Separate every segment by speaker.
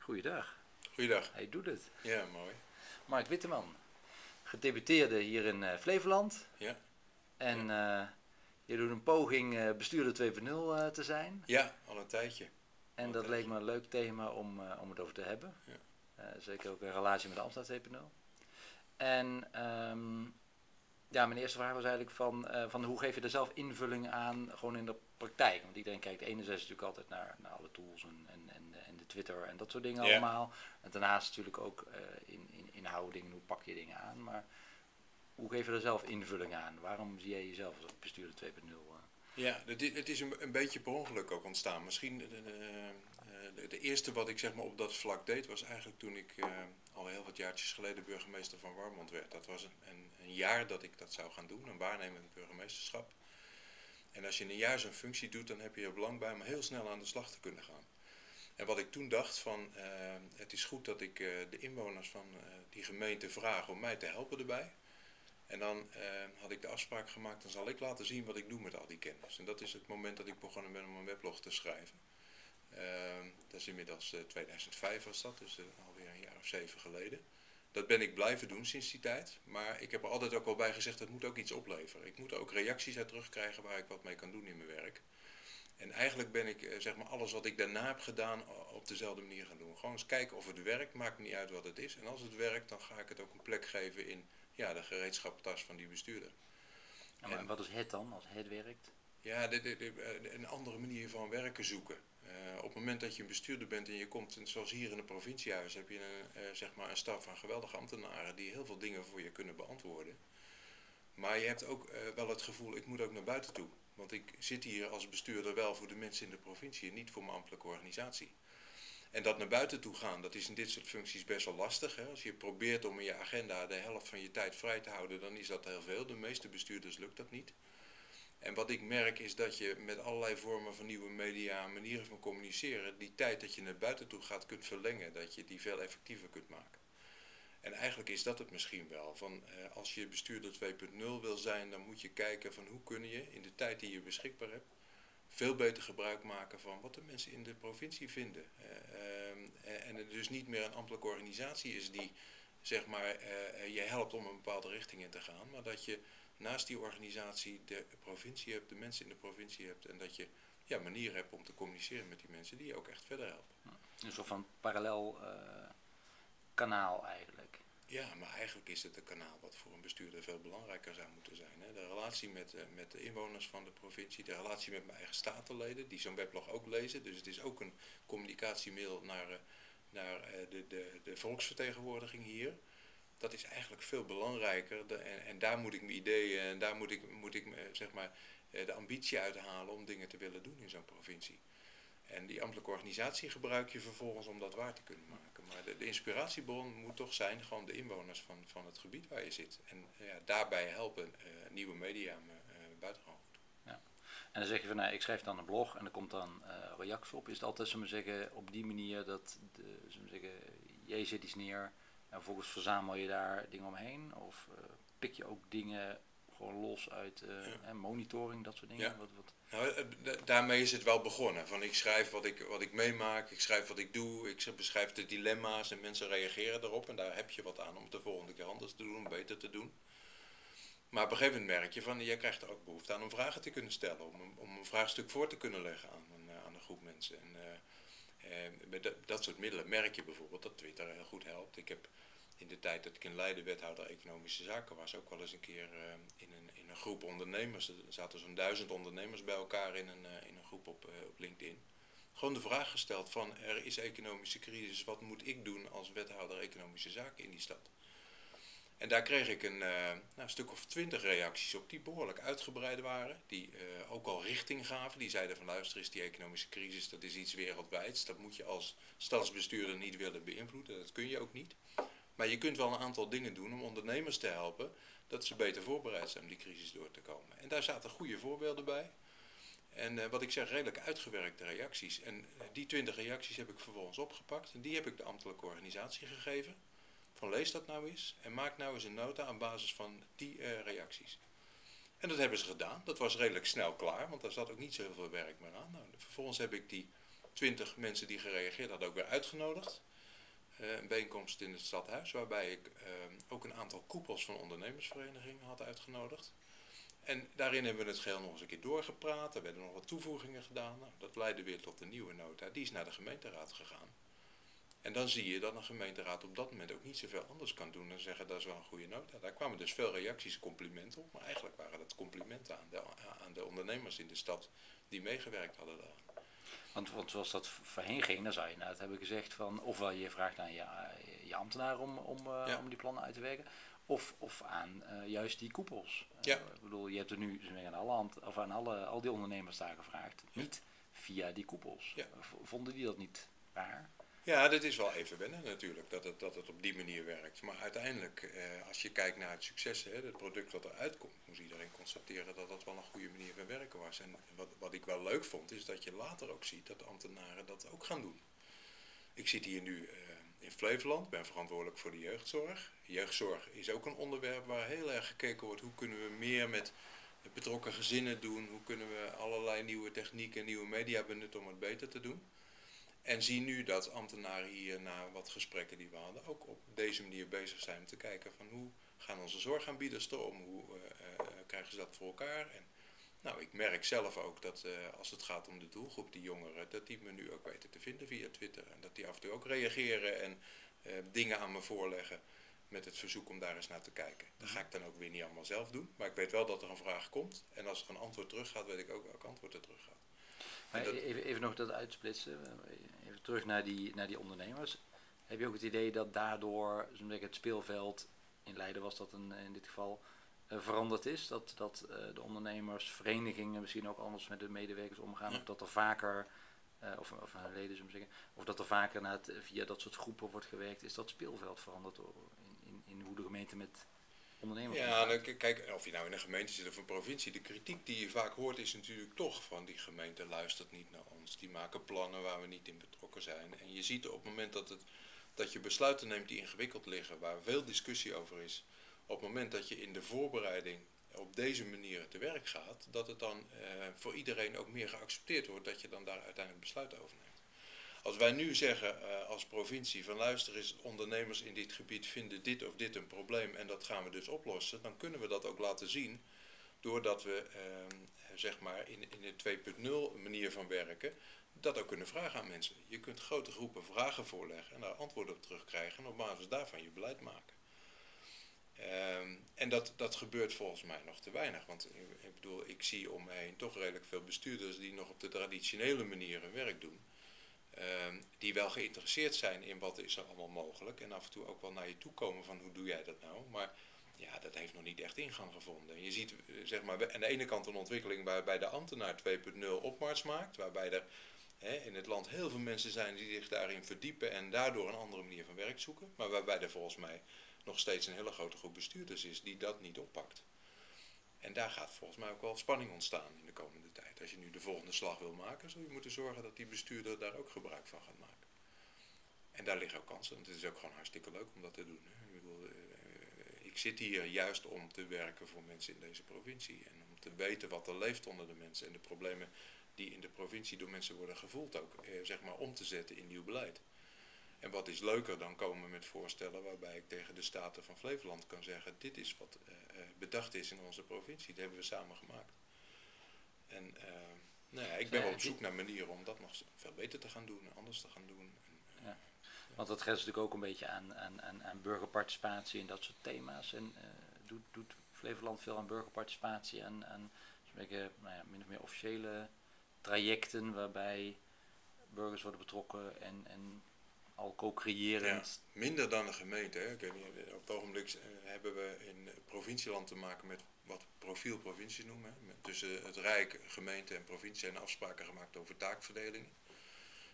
Speaker 1: Goeiedag.
Speaker 2: Goeiedag.
Speaker 1: Hij doet het.
Speaker 2: Ja, mooi.
Speaker 1: Mark Witteman, gedebuteerde hier in eh, Flevoland.
Speaker 2: Ja.
Speaker 1: En eh, je doet een poging eh, bestuurder 2.0 eh, te zijn.
Speaker 2: Ja, al een tijdje.
Speaker 1: En
Speaker 2: Al
Speaker 1: dat leek me een leuk thema om, om het over te hebben.
Speaker 2: Ja.
Speaker 1: Zeker ook in relatie met de Amsterdam 2.0. En ehm, ja, mijn eerste vraag was eigenlijk van, van hoe geef je er zelf invulling aan gewoon in de praktijk? Want iedereen kijkt enerzijds natuurlijk altijd naar, naar alle tools en, en, Twitter en dat soort dingen allemaal. En daarnaast natuurlijk ook eh, in, in inhoudingen, hoe pak je dingen aan. Maar hoe geef je er zelf invulling aan? Waarom zie jij jezelf als bestuurder 2.0? eh?
Speaker 2: Ja, het is, een, een beetje per ongeluk ook ontstaan. Misschien de, de, de, eerste wat ik zeg maar op dat vlak deed was eigenlijk toen ik eh, al heel wat jaartjes geleden burgemeester van Warmond werd. Dat was een, een, een jaar dat ik dat zou gaan doen, een waarnemend burgemeesterschap. En als je in een jaar zo'n functie doet, dan heb je er belang bij om heel snel aan de slag te kunnen gaan. En wat ik toen dacht van, eh, het is goed dat ik eh, de inwoners van eh, die gemeente vraag om mij te helpen erbij. En dan had ik de afspraak gemaakt, dan zal ik laten zien wat ik doe met al die kennis. En dat is het moment dat ik begonnen ben om een weblog te schrijven. Ehm, dat is inmiddels eh, 2005 was dat, dus alweer een jaar of zeven geleden. Dat ben ik blijven doen sinds die tijd. Maar ik heb er altijd ook al bij gezegd, het moet ook iets opleveren. Ik moet ook reacties uit terugkrijgen waar ik wat mee kan doen in mijn werk. En eigenlijk ben ik eh, zeg maar alles wat ik daarna heb gedaan op dezelfde manier gaan doen. Gewoon eens kijken of het werkt, maakt niet uit wat het is. En als het werkt, dan ga ik het ook een plek geven in ja, de gereedschaptas van die bestuurder.
Speaker 1: En wa-
Speaker 2: En-
Speaker 1: wat is het dan, als het werkt?
Speaker 2: Ja, de, de, de- eh, een andere manier van werken zoeken. Eh, op het moment dat je een bestuurder bent en je komt, zoals hier in het provinciehuis, heb je een, zeg maar een staf van geweldige ambtenaren die heel veel dingen voor je kunnen beantwoorden. Maar je hebt ook wel het gevoel, ik moet ook naar buiten toe. Want ik zit hier als bestuurder wel voor de mensen in de provincie en niet voor mijn ambtelijke organisatie. En dat naar buiten toe gaan, dat is in dit soort functies best wel lastig. Hè? Als je probeert om in je agenda de helft van je tijd vrij te houden, dan is dat heel veel. De meeste bestuurders lukt dat niet. En wat ik merk is dat je met allerlei vormen van nieuwe media, manieren van communiceren, die tijd dat je naar buiten toe gaat kunt verlengen, dat je die veel effectiever kunt maken. En eigenlijk is dat het misschien wel. Van, eh, als je bestuurder 2.0 wil zijn, dan moet je kijken van hoe kun je in de tijd die je beschikbaar hebt, veel beter gebruik maken van wat de mensen in de provincie vinden. Eh, ehm, en het dus niet meer een ambtelijke organisatie is die zeg maar, eh, je helpt om een bepaalde richting in te gaan, maar dat je naast die organisatie de provincie hebt, de mensen in de provincie hebt en dat je ja, manieren hebt om te communiceren met die mensen die je ook echt verder helpen.
Speaker 1: Een soort van parallel kanaal eigenlijk.
Speaker 2: Ja, maar eigenlijk is het een kanaal wat voor een bestuurder veel belangrijker zou moeten zijn. Hè? De relatie met, eh, met de inwoners van de provincie, de relatie met mijn eigen statenleden, die zo'n weblog ook lezen. Dus het is ook een communicatiemiddel naar, eh, naar eh, de, de, de volksvertegenwoordiging hier. Dat is eigenlijk veel belangrijker en, en daar moet ik mijn ideeën en daar moet ik, moet ik zeg maar, de ambitie uithalen om dingen te willen doen in zo'n provincie. En die ambtelijke organisatie gebruik je vervolgens om dat waar te kunnen maken. Maar de, inspiratiebron moet toch zijn gewoon de inwoners van, van het gebied waar je zit. En eh, ja, daarbij helpen eh, nieuwe media me eh, buitengewoon goed.
Speaker 1: En dan zeg je van, nou, ik schrijf dan een blog en er komt dan reactie op. Is het altijd, zullen we zeggen, op die manier dat, de, zullen we zeggen, jij zet iets neer en vervolgens verzamel je daar dingen omheen? Of pik je ook dingen gewoon los uit eh,
Speaker 2: Ja.
Speaker 1: monitoring, dat soort dingen?
Speaker 2: Ja.
Speaker 1: Wat, wat,
Speaker 2: Nou, eh, da- daarmee is het wel begonnen. Van ik schrijf wat ik, wat ik meemaak, ik schrijf wat ik doe, ik sch- beschrijf de dilemma's en mensen reageren erop. En daar heb je wat aan om het de volgende keer anders te doen, om beter te doen. Maar op een gegeven moment merk je van, jij krijgt er ook behoefte aan om vragen te kunnen stellen. Om, een- om een vraagstuk voor te kunnen leggen aan een, eh, aan een groep mensen. En, met dat, dat soort middelen merk je bijvoorbeeld dat Twitter heel goed helpt. Ik heb in de tijd dat ik in Leiden wethouder economische zaken was, ook wel eens een keer eh, in, een, in een groep ondernemers. Er zaten zo'n duizend ondernemers bij elkaar in een, eh, in een groep op, eh, op LinkedIn. Gewoon de vraag gesteld van er is economische crisis, wat moet ik doen als wethouder economische zaken in die stad? En daar kreeg ik een, nou, een stuk of twintig reacties op die behoorlijk uitgebreid waren. Die ook al richting gaven. Die zeiden van luister is die economische crisis, dat is iets wereldwijds. Dat moet je als stadsbestuurder niet willen beïnvloeden. Dat kun je ook niet. Maar je kunt wel een aantal dingen doen om ondernemers te helpen dat ze beter voorbereid zijn om die crisis door te komen. En daar zaten goede voorbeelden bij. En eh, wat ik zeg, redelijk uitgewerkte reacties. En eh, die twintig reacties heb ik vervolgens opgepakt. En die heb ik de ambtelijke organisatie gegeven. Van lees dat nou eens en maak nou eens een nota aan basis van die eh, reacties. En dat hebben ze gedaan. Dat was redelijk snel klaar, want daar zat ook niet zo heel veel werk meer aan. Nou, vervolgens heb ik die twintig mensen die gereageerd hadden ook weer uitgenodigd. Eh, een bijeenkomst in het stadhuis, waarbij ik ehm, ook een aantal koepels van ondernemersverenigingen had uitgenodigd. En daarin hebben we het geheel nog eens een keer doorgepraat. Er werden nog wat toevoegingen gedaan. Nou, dat leidde weer tot een nieuwe nota. Die is naar de gemeenteraad gegaan. En dan zie je dat een gemeenteraad op dat moment ook niet zoveel anders kan doen dan zeggen dat is wel een goede nota. Daar kwamen dus veel reacties, complimenten op. Maar eigenlijk waren dat complimenten aan de, aan de ondernemers in de stad die meegewerkt hadden daar.
Speaker 1: Want, want zoals dat voorheen ging, dan zou je inderdaad hebben gezegd van ofwel je vraagt aan je, je ambtenaar om, om, uh, om die plannen uit te werken. Of, of aan uh, juist die koepels.
Speaker 2: Ja.
Speaker 1: Uh, ik bedoel, je hebt er nu aan alle, hand, of aan alle, al die ondernemers daar gevraagd. Niet via die koepels.
Speaker 2: Ja.
Speaker 1: Vonden die dat niet raar?
Speaker 2: Ja, dat is wel even wennen natuurlijk, dat het, dat het op die manier werkt. Maar uiteindelijk, eh, als je kijkt naar het succes, hè, het product wat eruit komt, moest iedereen constateren dat dat wel een goede manier van werken was. En wat, wat ik wel leuk vond, is dat je later ook ziet dat ambtenaren dat ook gaan doen. Ik zit hier nu uh, in Flevoland, ben verantwoordelijk voor de jeugdzorg. Jeugdzorg is ook een onderwerp waar heel erg gekeken wordt, hoe kunnen we meer met betrokken gezinnen doen, hoe kunnen we allerlei nieuwe technieken en nieuwe media benutten om het beter te doen. En zie nu dat ambtenaren hier na wat gesprekken die we hadden ook op deze manier bezig zijn om te kijken van hoe gaan onze zorgaanbieders erom, hoe uh, uh, krijgen ze dat voor elkaar. En, nou, ik merk zelf ook dat uh, als het gaat om de doelgroep, die jongeren, dat die me nu ook weten te vinden via Twitter. En dat die af en toe ook reageren en dingen aan me voorleggen met het verzoek om daar eens naar te kijken. Dat ga ik dan ook weer niet allemaal zelf doen, maar ik weet wel dat er een vraag komt. En als er een antwoord terug gaat, weet ik ook welk antwoord er terug gaat.
Speaker 1: Even, even nog dat uitsplitsen, even terug naar die, naar die ondernemers. Heb je ook het idee dat daardoor het speelveld in Leiden was dat een, in dit geval uh, veranderd is? Dat, dat uh, de ondernemersverenigingen misschien ook anders met de medewerkers omgaan? Ja. Of dat er vaker, uh, of, of leden zullen zeggen, of dat er vaker naar het, via dat soort groepen wordt gewerkt? Is dat speelveld veranderd in, in, in hoe de gemeente met ondernemers.
Speaker 2: Ja, dan, kijk, of je nou in een gemeente zit of een provincie, de kritiek die je vaak hoort is natuurlijk toch van die gemeente luistert niet naar ons. Die maken plannen waar we niet in betrokken zijn. En je ziet op het moment dat, het, dat je besluiten neemt die ingewikkeld liggen, waar veel discussie over is, op het moment dat je in de voorbereiding op deze manier te werk gaat, dat het dan eh, voor iedereen ook meer geaccepteerd wordt dat je dan daar uiteindelijk besluiten over neemt. Als wij nu zeggen uh, als provincie van luister eens, ondernemers in dit gebied vinden dit of dit een probleem en dat gaan we dus oplossen, dan kunnen we dat ook laten zien doordat we uh, zeg maar in, in de 2.0 manier van werken dat ook kunnen vragen aan mensen. Je kunt grote groepen vragen voorleggen en daar antwoorden op terugkrijgen en op basis daarvan je beleid maken. Um, en dat, dat gebeurt volgens mij nog te weinig. Want ik bedoel, ik zie om me heen toch redelijk veel bestuurders die nog op de traditionele manier hun werk doen. Um, die wel geïnteresseerd zijn in wat is er allemaal mogelijk. En af en toe ook wel naar je toe komen van hoe doe jij dat nou. Maar ja, dat heeft nog niet echt ingang gevonden. En je ziet zeg maar, aan de ene kant een ontwikkeling waarbij de ambtenaar 2.0 opmars maakt. Waarbij er hè, in het land heel veel mensen zijn die zich daarin verdiepen en daardoor een andere manier van werk zoeken. Maar waarbij er volgens mij nog steeds een hele grote groep bestuurders is die dat niet oppakt. En daar gaat volgens mij ook wel spanning ontstaan in de komende. Als je nu de volgende slag wil maken, zul je moeten zorgen dat die bestuurder daar ook gebruik van gaat maken. En daar liggen ook kansen, het is ook gewoon hartstikke leuk om dat te doen. Ik, bedoel, uh, ik zit hier juist om te werken voor mensen in deze provincie. En om te weten wat er leeft onder de mensen en de problemen die in de provincie door mensen worden gevoeld ook, uh, zeg maar, om te zetten in nieuw beleid. En wat is leuker dan komen met voorstellen waarbij ik tegen de Staten van Flevoland kan zeggen, dit is wat bedacht is in onze provincie, dat hebben we samen gemaakt. En uh, nou ja, ik ben wel op zoek naar manieren om dat nog veel beter te gaan doen en anders te gaan doen. En,
Speaker 1: ja. Want dat geldt natuurlijk ook een beetje aan, aan, aan, aan burgerparticipatie en dat soort thema's. En uh, doet, doet Flevoland veel aan burgerparticipatie en aan nou ja, min of meer officiële trajecten waarbij burgers worden betrokken en, en al co-creërend.
Speaker 2: Minder dan de gemeente. Hè. Op het ogenblik uh, hebben we in provincieland te maken met wat profielprovincie noemen. Met tussen het Rijk, gemeente en provincie zijn afspraken gemaakt over taakverdelingen.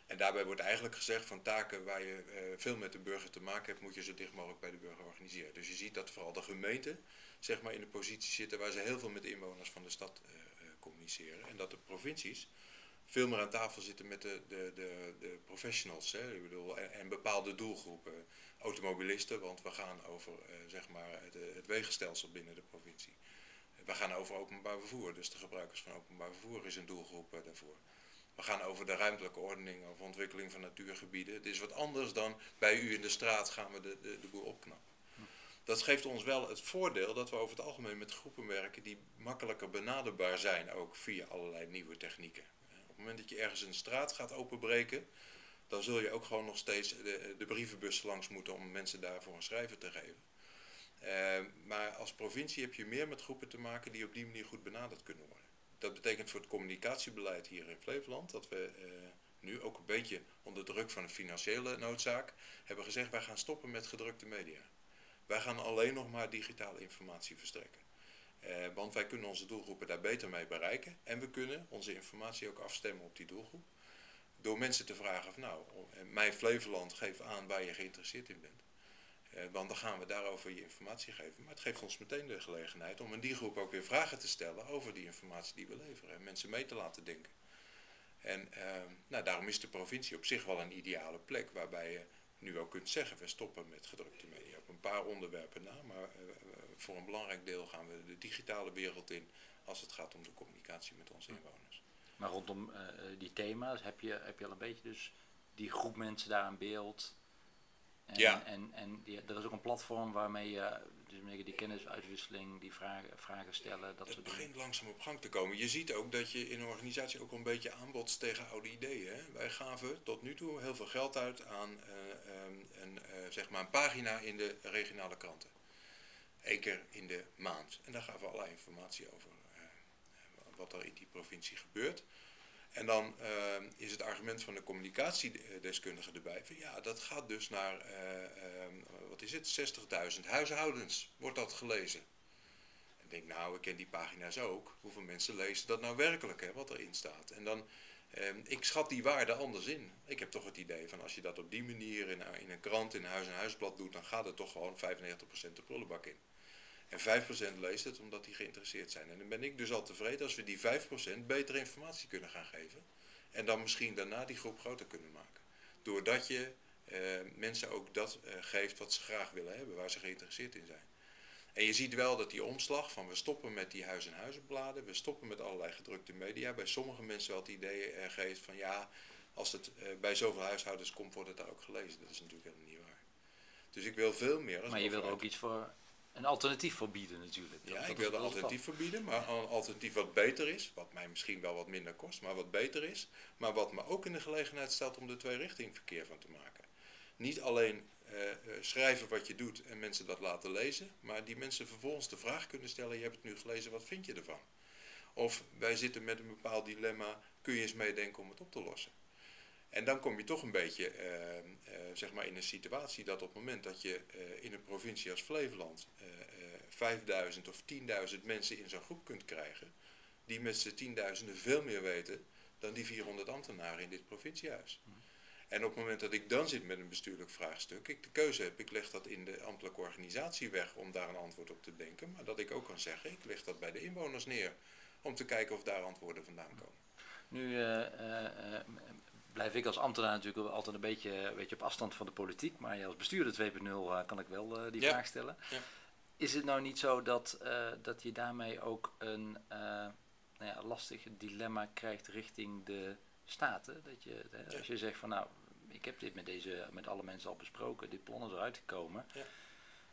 Speaker 2: En daarbij wordt eigenlijk gezegd van taken waar je uh, veel met de burger te maken hebt, moet je zo dicht mogelijk bij de burger organiseren. Dus je ziet dat vooral de gemeenten zeg maar, in de positie zitten waar ze heel veel met de inwoners van de stad uh, communiceren. En dat de provincies veel meer aan tafel zitten met de, de, de, de professionals. Hè? Ik bedoel, en, bepaalde doelgroepen. Automobilisten, want we gaan over uh, zeg maar het, het, wegenstelsel binnen de provincie. We gaan over openbaar vervoer, dus de gebruikers van openbaar vervoer is een doelgroep uh, daarvoor. We gaan over de ruimtelijke ordening, over ontwikkeling van natuurgebieden. Het is wat anders dan bij u in de straat gaan we de, de, de boel opknappen. Dat geeft ons wel het voordeel dat we over het algemeen met groepen werken die makkelijker benaderbaar zijn, ook via allerlei nieuwe technieken. Dat je ergens een straat gaat openbreken, dan zul je ook gewoon nog steeds de, de brievenbus langs moeten om mensen daarvoor een schrijver te geven. Uh, maar als provincie heb je meer met groepen te maken die op die manier goed benaderd kunnen worden. Dat betekent voor het communicatiebeleid hier in Flevoland dat we uh, nu ook een beetje onder druk van een financiële noodzaak hebben gezegd wij gaan stoppen met gedrukte media. Wij gaan alleen nog maar digitale informatie verstrekken. Uh, want wij kunnen onze doelgroepen daar beter mee bereiken en we kunnen onze informatie ook afstemmen op die doelgroep. Door mensen te vragen van nou, mijn Flevoland geef aan waar je geïnteresseerd in bent. Uh, want dan gaan we daarover je informatie geven. Maar het geeft ons meteen de gelegenheid om in die groep ook weer vragen te stellen over die informatie die we leveren. En mensen mee te laten denken. En uh, nou, daarom is de provincie op zich wel een ideale plek waarbij je nu ook kunt zeggen, we stoppen met gedrukte media. Op een paar onderwerpen na, maar voor een belangrijk deel gaan we de digitale wereld in als het gaat om de communicatie met onze inwoners.
Speaker 1: Maar rondom uh, die thema's heb je, heb je al een beetje dus die groep mensen daar in beeld en,
Speaker 2: ja.
Speaker 1: En, en die, er is ook een platform waarmee je dus die kennisuitwisseling, die vragen, vragen stellen. Dat
Speaker 2: het begint langzaam op gang te komen. Je ziet ook dat je in een organisatie ook een beetje aanbodst tegen oude ideeën. Hè? Wij gaven tot nu toe heel veel geld uit aan uh, um, een, uh, zeg maar een pagina in de regionale kranten. Eén keer in de maand. En daar gaven we allerlei informatie over uh, wat er in die provincie gebeurt. En dan uh, is het argument van de communicatiedeskundige erbij van ja, dat gaat dus naar, uh, uh, wat is het, 60.000 huishoudens wordt dat gelezen. En ik denk nou, ik ken die pagina's ook. Hoeveel mensen lezen dat nou werkelijk, hè, wat erin staat. En dan, ik schat die waarde anders in. Ik heb toch het idee van als je dat op die manier in, in een krant, in een huis- en huisblad doet, dan gaat het toch gewoon 95% de prullenbak in. En 5% leest het omdat die geïnteresseerd zijn. En dan ben ik dus al tevreden als we die 5% betere informatie kunnen gaan geven. En dan misschien daarna die groep groter kunnen maken. Doordat je uh, mensen ook dat uh, geeft wat ze graag willen hebben, waar ze geïnteresseerd in zijn. En je ziet wel dat die omslag van we stoppen met die huis- en huizenbladen, we stoppen met allerlei gedrukte media, bij sommige mensen wel het idee uh, geeft van ja, als het bij zoveel huishoudens komt, wordt het daar ook gelezen. Dat is natuurlijk helemaal niet waar. Dus ik wil veel meer.
Speaker 1: Maar je wil er ook iets voor een alternatief voor bieden natuurlijk.
Speaker 2: Ja, ik wil een alternatief voor bieden, maar een alternatief wat beter is, wat mij misschien wel wat minder kost, maar wat beter is, maar wat me ook in de gelegenheid stelt om er twee richting verkeer van te maken. Niet alleen uh, schrijven wat je doet en mensen dat laten lezen, maar die mensen vervolgens de vraag kunnen stellen, je hebt het nu gelezen, wat vind je ervan? Of wij zitten met een bepaald dilemma, kun je eens meedenken om het op te lossen? En dan kom je toch een beetje uh, uh, zeg maar in een situatie dat op het moment dat je uh, in een provincie als Flevoland 5000 of 10.000 mensen in zo'n groep kunt krijgen, die met z'n tienduizenden veel meer weten dan die 400 ambtenaren in dit provinciehuis. Mm. En op het moment dat ik dan zit met een bestuurlijk vraagstuk, ik de keuze heb, ik leg dat in de ambtelijke organisatie weg om daar een antwoord op te denken, maar dat ik ook kan zeggen, ik leg dat bij de inwoners neer om te kijken of daar antwoorden vandaan komen.
Speaker 1: Nu blijf ik als ambtenaar natuurlijk altijd een beetje, een beetje op afstand van de politiek. Maar als bestuurder 2.0 uh, kan ik wel uh, die ja. vraag stellen. Ja. Is het nou niet zo dat, uh, dat je daarmee ook een nou ja, lastig dilemma krijgt richting de staten? Dat je, als je zegt van nou, ik heb dit met, deze, met alle mensen al besproken, dit plan is eruit gekomen. Ja.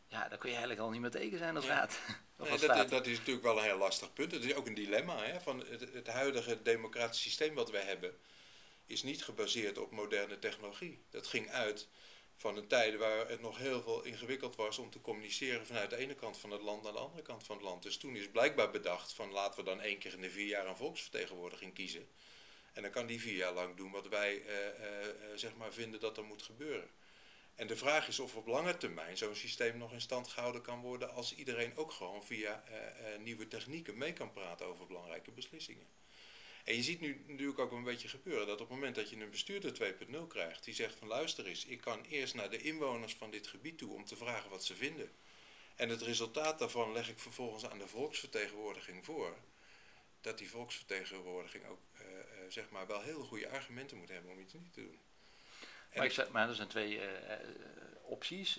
Speaker 1: Ja, dan kun je eigenlijk al niet meer tegen zijn als raad.
Speaker 2: Nee, dat, dat, is natuurlijk wel een heel lastig punt. Het is ook een dilemma hè, van het, het huidige democratisch systeem wat wij hebben is niet gebaseerd op moderne technologie. Dat ging uit van een tijd waar het nog heel veel ingewikkeld was om te communiceren vanuit de ene kant van het land naar de andere kant van het land. Dus toen is blijkbaar bedacht van laten we dan één keer in de vier jaar een volksvertegenwoordiging kiezen. En dan kan die vier jaar lang doen wat wij uh, uh, zeg maar vinden dat er moet gebeuren. En de vraag is of op lange termijn zo'n systeem nog in stand gehouden kan worden als iedereen ook gewoon via nieuwe technieken mee kan praten over belangrijke beslissingen. En je ziet nu natuurlijk ook een beetje gebeuren dat op het moment dat je een bestuurder 2.0 krijgt, die zegt van luister eens, ik kan eerst naar de inwoners van dit gebied toe om te vragen wat ze vinden. En het resultaat daarvan leg ik vervolgens aan de volksvertegenwoordiging voor. Dat die volksvertegenwoordiging ook uh, uh, zeg maar wel heel goede argumenten moet hebben om iets niet te doen.
Speaker 1: Maar, ik zeg, maar er zijn twee uh, opties.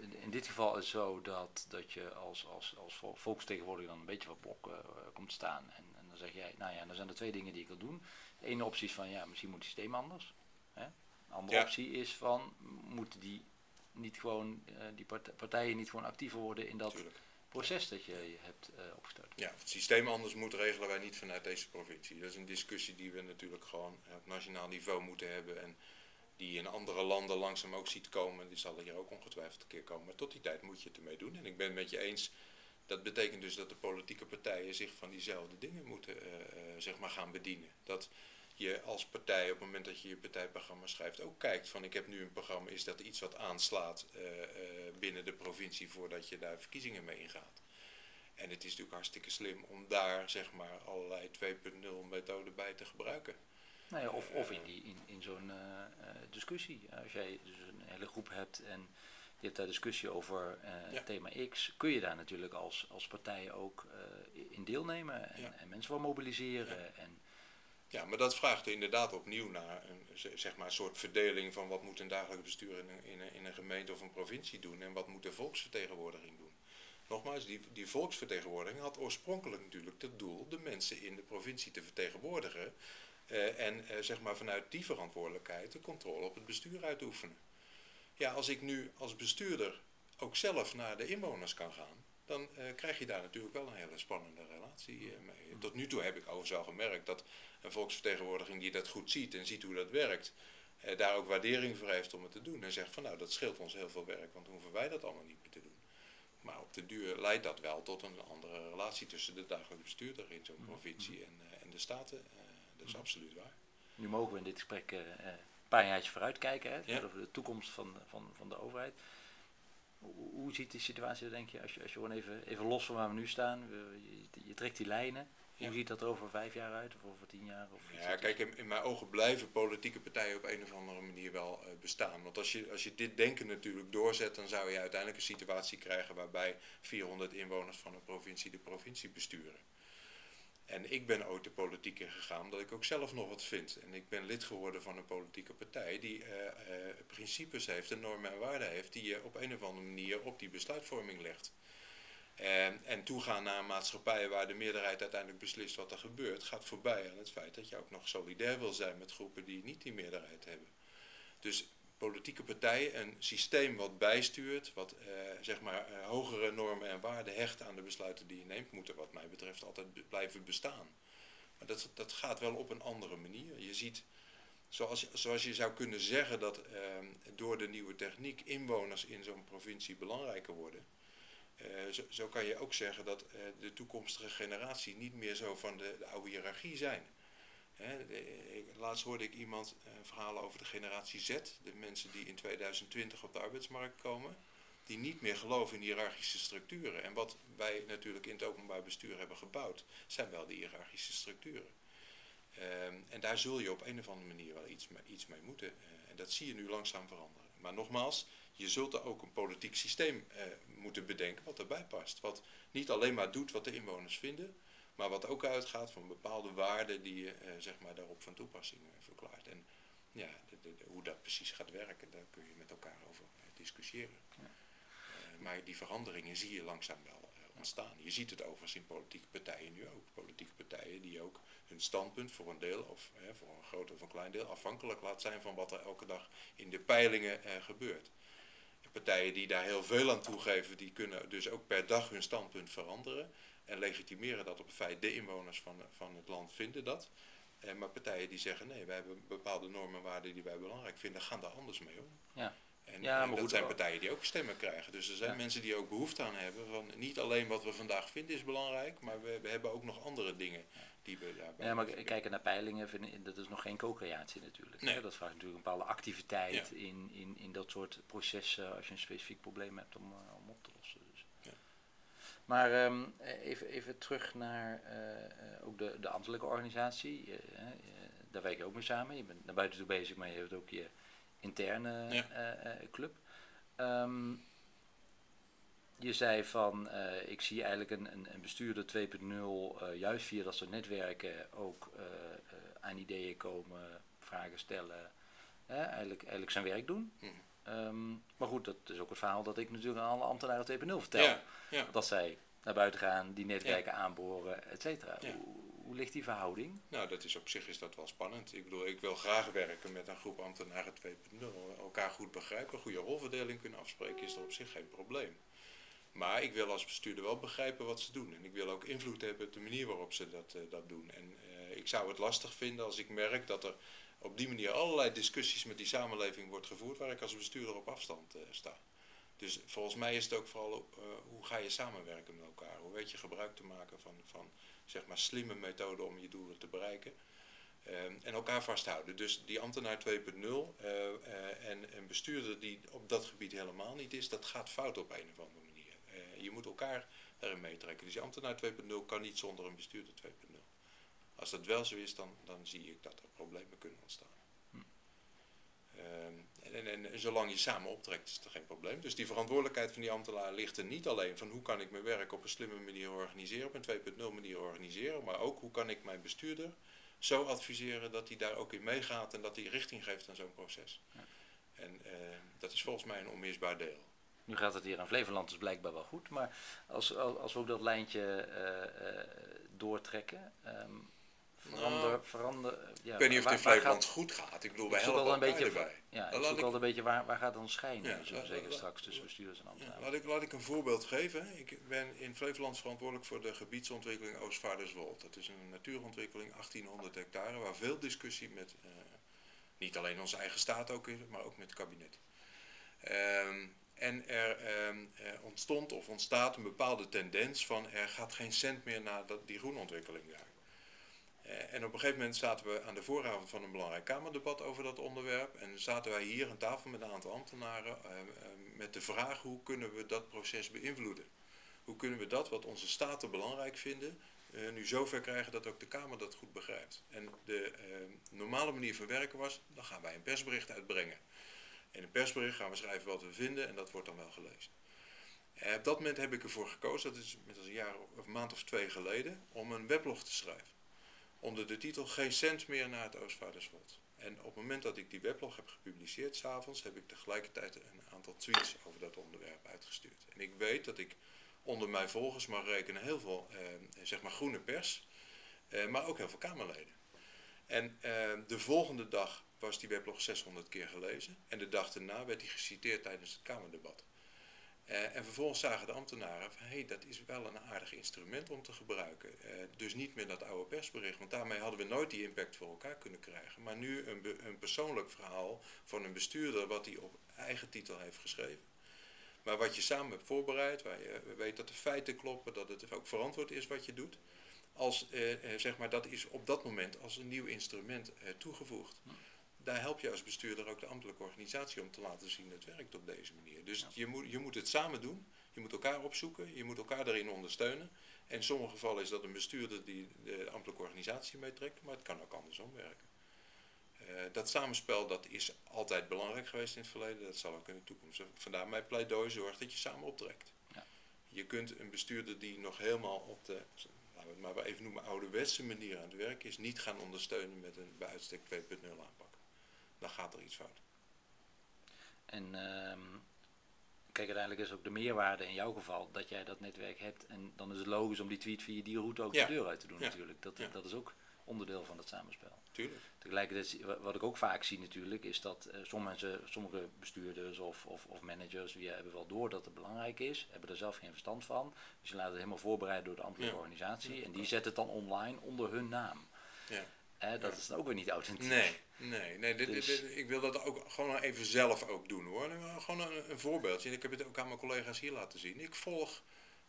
Speaker 1: In, in, dit geval is het zo dat, dat je als, als, als volksvertegenwoordiger dan een beetje wat blok komt staan. En, dan zeg jij, nou ja, dan zijn er twee dingen die ik wil doen. ene optie is van ja, misschien moet het systeem anders. Hè? Een andere optie is van moeten die niet gewoon uh, die partijen niet gewoon actiever worden in dat proces dat je, hebt uh, opgestart.
Speaker 2: Ja, het systeem anders moet regelen wij niet vanuit deze provincie. Dat is een discussie die we natuurlijk gewoon op nationaal niveau moeten hebben en die in andere landen langzaam ook ziet komen. Die zal hier ook ongetwijfeld een keer komen. Maar tot die tijd moet je het ermee doen. En ik ben het met je eens. Dat betekent dus dat de politieke partijen zich van diezelfde dingen moeten uh, zeg maar gaan bedienen. Dat je als partij op het moment dat je je partijprogramma schrijft ook kijkt van ik heb nu een programma, is dat iets wat aanslaat uh, binnen de provincie voordat je daar verkiezingen mee ingaat. En het is natuurlijk hartstikke slim om daar zeg maar allerlei 2.0 methoden bij te gebruiken.
Speaker 1: Nou ja, of, of in, die, in, in zo'n discussie. Als jij dus een hele groep hebt en je hebt daar discussie over uh, thema X, kun je daar natuurlijk als, als partij ook in deelnemen en, en mensen wel mobiliseren.
Speaker 2: Ja.
Speaker 1: En,
Speaker 2: ja, maar dat vraagt inderdaad opnieuw naar een, zeg maar, een soort verdeling van wat moet een dagelijks bestuur in een, in, een, in een gemeente of een provincie doen en wat moet de volksvertegenwoordiging doen. Nogmaals, die, die volksvertegenwoordiging had oorspronkelijk natuurlijk het doel de mensen in de provincie te vertegenwoordigen uh, en uh, zeg maar vanuit die verantwoordelijkheid de controle op het bestuur uitoefenen. Ja, als ik nu als bestuurder ook zelf naar de inwoners kan gaan, dan uh, krijg je daar natuurlijk wel een hele spannende relatie mee. Tot nu toe heb ik overigens al gemerkt dat een volksvertegenwoordiging die dat goed ziet en ziet hoe dat werkt, daar ook waardering voor heeft om het te doen. En zegt van nou, dat scheelt ons heel veel werk, want hoeven wij dat allemaal niet meer te doen. Maar op de duur leidt dat wel tot een andere relatie tussen de dagelijks bestuurder in zo'n provincie en, en de staten dat is absoluut waar.
Speaker 1: Nu mogen we in dit gesprek paar jaartjes vooruit kijken, hè, over de toekomst van, van, van de overheid. Hoe, hoe ziet die situatie er, denk je, als je, als je gewoon even, even los van waar we nu staan, je, je, trekt die lijnen, hoe ziet dat er over vijf jaar uit of over tien jaar? Of
Speaker 2: ja, kijk, in, in, mijn ogen blijven politieke partijen op een of andere manier wel uh, bestaan. Want als je, als je dit denken natuurlijk doorzet, dan zou je uiteindelijk een situatie krijgen waarbij 400 inwoners van een provincie de provincie besturen. En ik ben ooit de politiek ingegaan omdat ik ook zelf nog wat vind. En ik ben lid geworden van een politieke partij die uh, uh, principes heeft en normen en waarden heeft die je op een of andere manier op die besluitvorming legt. En, en toegaan naar een maatschappij waar de meerderheid uiteindelijk beslist wat er gebeurt, gaat voorbij aan het feit dat je ook nog solidair wil zijn met groepen die niet die meerderheid hebben. Dus politieke partijen een systeem wat bijstuurt, wat uh, zeg maar uh, hogere normen en waarden hecht aan de besluiten die je neemt, moeten wat mij betreft altijd blijven bestaan. Maar dat, dat gaat wel op een andere manier. Je ziet, zoals, zoals je zou kunnen zeggen dat uh, door de nieuwe techniek inwoners in zo'n provincie belangrijker worden. Zo, zo, kan je ook zeggen dat de toekomstige generatie niet meer zo van de, de oude hiërarchie zijn. Laatst hoorde ik iemand uh, verhalen over de generatie Z, de mensen die in 2020 op de arbeidsmarkt komen, die niet meer geloven in hiërarchische structuren. En wat wij natuurlijk in het openbaar bestuur hebben gebouwd, zijn wel die hiërarchische structuren. Uh, en daar zul je op een of andere manier wel iets mee, moeten. Uh, en dat zie je nu langzaam veranderen. Maar nogmaals, je zult er ook een politiek systeem uh, moeten bedenken wat erbij past. Wat niet alleen maar doet wat de inwoners vinden, maar wat ook uitgaat van bepaalde waarden die je uh, zeg maar daarop van toepassing uh, verklaart. En ja, de, de, de, hoe dat precies gaat werken, daar kun je met elkaar over uh, discussiëren. Ja. maar die veranderingen zie je langzaam wel ontstaan. Je ziet het overigens in politieke partijen nu ook. Politieke partijen die ook hun standpunt voor een deel, of voor een groot of een klein deel, afhankelijk laat zijn van wat er elke dag in de peilingen gebeurt. Partijen die daar heel veel aan toegeven, die kunnen dus ook per dag hun standpunt veranderen en legitimeren dat op feit. De inwoners van, van het land vinden dat. Eh, maar partijen die zeggen nee, wij hebben bepaalde normen en waarden die wij belangrijk vinden, gaan daar anders mee om.
Speaker 1: Ja.
Speaker 2: En, ja, en dat zijn partijen die ook stemmen krijgen. Dus er zijn ja. mensen die ook behoefte aan hebben van niet alleen wat we vandaag vinden is belangrijk, maar we, we hebben ook nog andere dingen die we daarbij
Speaker 1: Ja, maar kijken naar peilingen, vind, dat is nog geen co-creatie natuurlijk. Nee. Dat vraagt natuurlijk een bepaalde activiteit ja. in, in, in dat soort processen als je een specifiek probleem hebt om, uh, om op te lossen. Maar um, even, even terug naar uh, ook de, de ambtelijke organisatie. Uh, daar werk je ook mee samen. Je bent naar buiten toe bezig, maar je hebt ook je interne ja. club. Um, je zei van, ik zie eigenlijk een, een, een bestuurder 2.0 juist via dat soort netwerken ook aan ideeën komen, vragen stellen, eigenlijk, eigenlijk zijn werk doen. Mm. Um, maar goed, dat is ook het verhaal dat ik natuurlijk aan alle ambtenaren 2.0 vertel.
Speaker 2: Ja, ja.
Speaker 1: Dat zij naar buiten gaan, die netwerken ja. aanboren, et cetera. Hoe, hoe ligt die verhouding?
Speaker 2: Nou, dat is op zich is dat wel spannend. Ik bedoel, ik wil graag werken met een groep ambtenaren 2.0. Elkaar goed begrijpen, een goede rolverdeling kunnen afspreken, is er op zich geen probleem. Maar ik wil als bestuurder wel begrijpen wat ze doen. En ik wil ook invloed hebben op de manier waarop ze dat, uh, dat doen. En uh, ik zou het lastig vinden als ik merk dat er op die manier allerlei discussies met die samenleving wordt gevoerd waar ik als bestuurder op afstand uh, sta. Dus volgens mij is het ook vooral hoe ga je samenwerken met elkaar? Hoe weet je gebruik te maken van, van zeg maar slimme methoden om je doelen te bereiken? Um, en elkaar vasthouden. Dus die ambtenaar 2.0 en een bestuurder die op dat gebied helemaal niet is, dat gaat fout op een of andere manier. je moet elkaar daarin meetrekken. Dus die ambtenaar 2.0 kan niet zonder een bestuurder 2.0. Als dat wel zo is, dan, dan zie ik dat er problemen kunnen ontstaan. Hm. Um, en, en, en, zolang je samen optrekt, is er geen probleem. Dus die verantwoordelijkheid van die ambtenaar ligt er niet alleen van hoe kan ik mijn werk op een slimme manier organiseren, op een 2.0 manier organiseren, maar ook hoe kan ik mijn bestuurder zo adviseren dat hij daar ook in meegaat en dat hij richting geeft aan zo'n proces. Ja. En uh, dat is volgens mij een onmisbaar deel.
Speaker 1: Nu gaat het hier in Flevoland dus blijkbaar wel goed, maar als, als we ook dat lijntje uh, uh, doortrekken, um, verander, nou, verander,
Speaker 2: ja, ik weet niet of het in Flevoland gaat, goed gaat. Ik bedoel, wij helpen al een beetje erbij.
Speaker 1: Ja, ik zoek al een beetje waar, waar gaat dan schijnen, ja, zullen we zeggen straks, tussen bestuurders en ambtenaren.
Speaker 2: laat, ik, laat ik een voorbeeld geven. Ik ben in Flevoland verantwoordelijk voor de gebiedsontwikkeling Oostvaarderswold. Dat is een natuurontwikkeling, 1800 hectare, waar veel discussie met, uh, niet alleen onze eigen staat ook is, maar ook met het kabinet. Um, en er um, ontstond of ontstaat een bepaalde tendens van er gaat geen cent meer naar dat, die groenontwikkeling daar. Uh, en op een gegeven moment zaten we aan de vooravond van een belangrijk Kamerdebat over dat onderwerp. En zaten wij hier aan tafel met een aantal ambtenaren uh, uh, met de vraag hoe kunnen we dat proces beïnvloeden. Hoe kunnen we dat wat onze staten belangrijk vinden, nu zover krijgen dat ook de Kamer dat goed begrijpt. En de normale manier van werken was, dan gaan wij een persbericht uitbrengen. In een persbericht gaan we schrijven wat we vinden en dat wordt dan wel gelezen. En op dat moment heb ik ervoor gekozen, dat is met een jaar of maand of twee geleden, om een weblog te schrijven onder de titel Geen cent meer naar het Oostvaardersveld. En op het moment dat ik die weblog heb gepubliceerd, s'avonds, heb ik tegelijkertijd een aantal tweets over dat onderwerp uitgestuurd. En ik weet dat ik onder mijn volgers mag rekenen heel veel eh, zeg maar groene pers, eh, maar ook heel veel Kamerleden. En eh, de volgende dag was die weblog 600 keer gelezen en de dag daarna werd hij geciteerd tijdens het Kamerdebat. Uh, en vervolgens zagen de ambtenaren van hé, hey, dat is wel een aardig instrument om te gebruiken. Uh, dus niet meer dat oude persbericht, want daarmee hadden we nooit die impact voor elkaar kunnen krijgen. Maar nu een, een persoonlijk verhaal van een bestuurder wat hij op eigen titel heeft geschreven. Maar wat je samen hebt voorbereid, waar je weet dat de feiten kloppen, dat het ook verantwoord is wat je doet. Als, uh, zeg maar, dat is op dat moment als een nieuw instrument toegevoegd daar help je als bestuurder ook de ambtelijke organisatie om te laten zien dat het werkt op deze manier. Dus je, moet, je moet het samen doen, je moet elkaar opzoeken, je moet elkaar daarin ondersteunen. En in sommige gevallen is dat een bestuurder die de ambtelijke organisatie meetrekt, maar het kan ook andersom werken. Uh, dat samenspel dat is altijd belangrijk geweest in het verleden, dat zal ook in de toekomst. Vandaar mijn pleidooi, zorg dat je samen optrekt. Ja. Je kunt een bestuurder die nog helemaal op de, laten we het maar even noemen, ouderwetse manier aan het werk is, niet gaan ondersteunen met een bij uitstek 2.0 aanpak dan gaat er iets fout.
Speaker 1: En um, kijk, uiteindelijk is ook de meerwaarde in jouw geval dat jij dat netwerk hebt. En dan is het logisch om die tweet via die route ook ja. de deur uit te doen ja. natuurlijk. Dat, ja. dat is ook onderdeel van het samenspel.
Speaker 2: Tuurlijk.
Speaker 1: Tegelijkertijd, wat ik ook vaak zie natuurlijk, is dat uh, sommige, sommige bestuurders of, of, of managers, die hebben wel door dat het belangrijk is, hebben er zelf geen verstand van. Dus je laat het helemaal voorbereiden door de ambtelijke organisatie en die zetten het dan online onder hun naam. Ja. Eh, dat is dan ook weer niet authentiek.
Speaker 2: Nee, nee, nee dit, dus... dit, dit, ik wil dat ook gewoon even zelf ook doen hoor. Gewoon een, een voorbeeldje. Ik heb het ook aan mijn collega's hier laten zien. Ik volg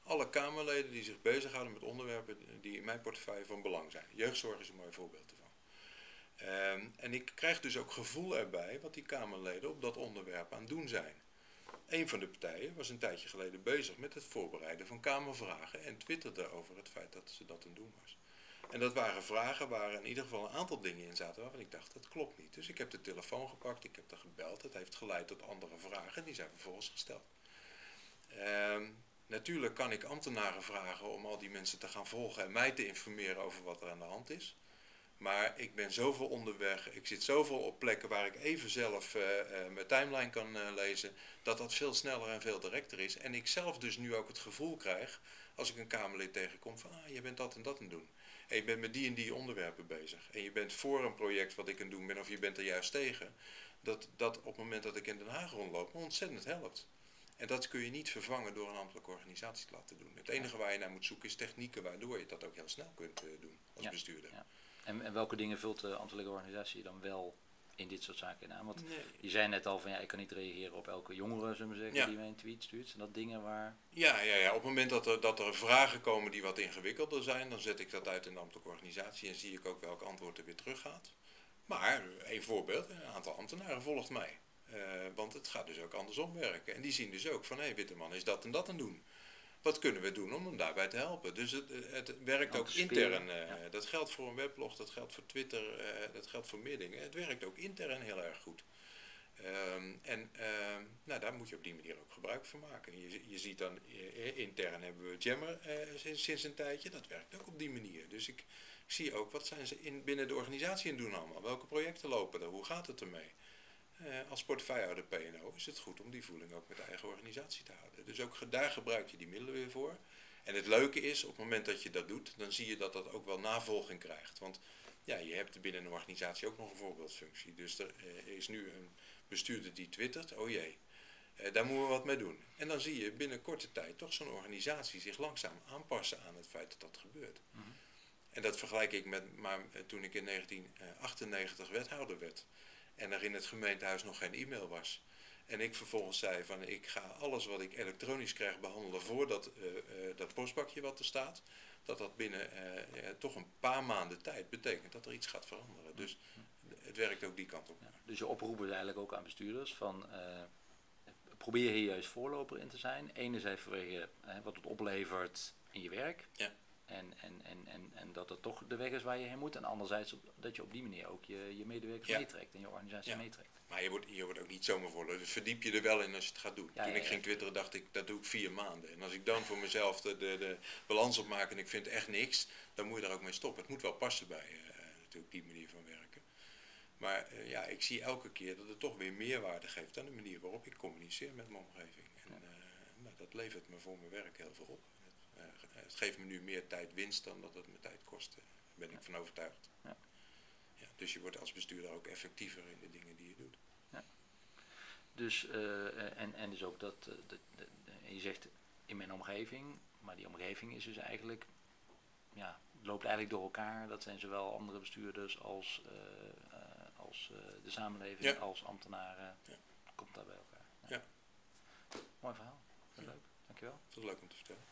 Speaker 2: alle Kamerleden die zich bezighouden met onderwerpen die in mijn portefeuille van belang zijn. Jeugdzorg is een mooi voorbeeld ervan. Um, en ik krijg dus ook gevoel erbij wat die Kamerleden op dat onderwerp aan het doen zijn. Een van de partijen was een tijdje geleden bezig met het voorbereiden van Kamervragen en twitterde over het feit dat ze dat aan het doen was. En dat waren vragen waar in ieder geval een aantal dingen in zaten waarvan ik dacht, dat klopt niet. Dus ik heb de telefoon gepakt, ik heb er gebeld. Het heeft geleid tot andere vragen, die zijn vervolgens gesteld. Um, natuurlijk kan ik ambtenaren vragen om al die mensen te gaan volgen en mij te informeren over wat er aan de hand is. Maar ik ben zoveel onderweg, ik zit zoveel op plekken waar ik even zelf uh, uh, mijn timeline kan uh, lezen, dat dat veel sneller en veel directer is. En ik zelf dus nu ook het gevoel krijg, als ik een Kamerlid tegenkom, van ah, je bent dat en dat aan doen. En je bent met die en die onderwerpen bezig. En je bent voor een project wat ik aan het doen ben, of je bent er juist tegen. Dat, dat op het moment dat ik in Den Haag rondloop, me ontzettend helpt. En dat kun je niet vervangen door een ambtelijke organisatie te laten doen. Het enige waar je naar moet zoeken is technieken waardoor je dat ook heel snel kunt eh, doen als
Speaker 1: Ja,
Speaker 2: bestuurder.
Speaker 1: ja. En, en welke dingen vult de ambtelijke organisatie dan wel in dit soort zaken in aan? Want
Speaker 2: Nee.
Speaker 1: je zei net al van ja, ik kan niet reageren op elke jongere, zullen we zeggen,
Speaker 2: Ja.
Speaker 1: die mij een tweet stuurt. Zijn dat dingen waar...
Speaker 2: Ja, ja, ja, op het moment dat er, dat er vragen komen die wat ingewikkelder zijn, dan zet ik dat uit in de ambtelijke organisatie en zie ik ook welk antwoord er weer teruggaat. Maar, een voorbeeld, een aantal ambtenaren volgt mij. Eh, want het gaat dus ook andersom werken. En die zien dus ook van, hé, Witteman is dat en dat aan doen. Wat kunnen we doen om hem daarbij te helpen? Dus het, het werkt ook intern. eh,
Speaker 1: ja.
Speaker 2: Dat geldt voor een weblog, dat geldt voor Twitter, eh, dat geldt voor meer dingen. Het werkt ook intern heel erg goed. Ehm, en ehm, nou, daar moet je op die manier ook gebruik van maken. Je, je ziet dan, eh, intern hebben we Jammer eh, sinds, sinds een tijdje, dat werkt ook op die manier. Dus ik, ik zie ook, wat zijn ze in, binnen de organisatie aan doen allemaal? Welke projecten lopen er? Hoe gaat het ermee? Eh, als portefeuillehouder PNO is het goed om die voeling ook met de eigen organisatie te houden. Dus ook daar gebruik je die middelen weer voor. En het leuke is, op het moment dat je dat doet, dan zie je dat dat ook wel navolging krijgt. Want ja, je hebt binnen een organisatie ook nog een voorbeeldfunctie. Dus er eh, is nu een bestuurder die twittert, oh jee, eh, daar moeten we wat mee doen. En dan zie je binnen korte tijd toch zo'n organisatie zich langzaam aanpassen aan het feit dat dat gebeurt. En dat vergelijk ik met maar toen ik in 1998 wethouder werd. En er in het gemeentehuis nog geen e-mail was. En ik vervolgens zei van ik ga alles wat ik elektronisch krijg behandelen voordat eh, eh, dat postbakje wat er staat. Dat dat binnen eh, toch een paar maanden tijd betekent dat er iets gaat veranderen. Dus het werkt ook die kant op.
Speaker 1: Ja. Dus je oproep is eigenlijk ook aan bestuurders van probeer hier juist voorloper in te zijn. Enerzijds vanwege wat het oplevert in je werk.
Speaker 2: Ja.
Speaker 1: En, en, en, en, en dat het toch de weg is waar je heen moet. En anderzijds op- dat je op die manier ook je, je medewerkers
Speaker 2: Ja.
Speaker 1: meetrekt en je organisatie
Speaker 2: Ja.
Speaker 1: meetrekt.
Speaker 2: Maar je wordt, je wordt ook niet zomaar voor. Dus verdiep je er wel in als je het gaat doen.
Speaker 1: Ja,
Speaker 2: Toen ik ging twitteren dacht ik, dat doe ik vier maanden. En als ik dan voor mezelf de, de, de balans opmaak en ik vind echt niks, dan moet je er ook mee stoppen. Het moet wel passen bij eh, natuurlijk die manier van werken. Maar eh, ja, ik zie elke keer dat het toch weer meerwaarde geeft aan de manier waarop ik communiceer met mijn omgeving. En eh, nou, dat levert me voor mijn werk heel veel op. Het, eh, het geeft me nu meer tijd winst dan dat het me tijd kost. Daar ben ik van overtuigd.
Speaker 1: Ja.
Speaker 2: Ja, dus je wordt als bestuurder ook effectiever in de dingen die je doet.
Speaker 1: Dus, eh, en, en dus ook dat, eh, dat, dat- je zegt in mijn omgeving, maar die omgeving is dus eigenlijk, ja, loopt eigenlijk door elkaar. Dat zijn zowel andere bestuurders als, eh, eh, als eh, de samenleving,
Speaker 2: Ja.
Speaker 1: als ambtenaren.
Speaker 2: Ja.
Speaker 1: Komt daar bij elkaar.
Speaker 2: Ja.
Speaker 1: Mooi verhaal. Leuk. Dankjewel.
Speaker 2: Dat is leuk om te vertellen.